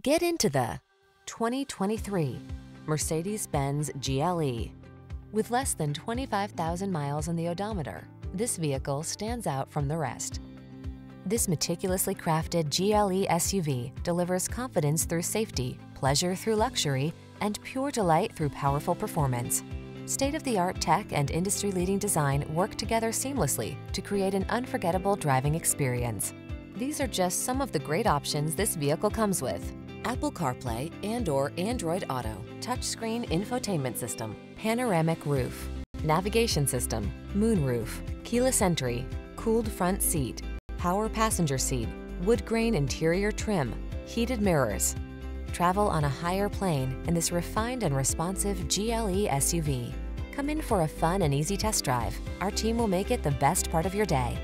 Get into the 2023 Mercedes-Benz GLE. With less than 25,000 miles on the odometer, this vehicle stands out from the rest. This meticulously crafted GLE SUV delivers confidence through safety, pleasure through luxury, and pure delight through powerful performance. State-of-the-art tech and industry-leading design work together seamlessly to create an unforgettable driving experience. These are just some of the great options this vehicle comes with. Apple CarPlay and or Android Auto, touchscreen infotainment system, panoramic roof, navigation system, moonroof, keyless entry, cooled front seat, power passenger seat, wood grain interior trim, heated mirrors. Travel on a higher plane in this refined and responsive GLE SUV. Come in for a fun and easy test drive. Our team will make it the best part of your day.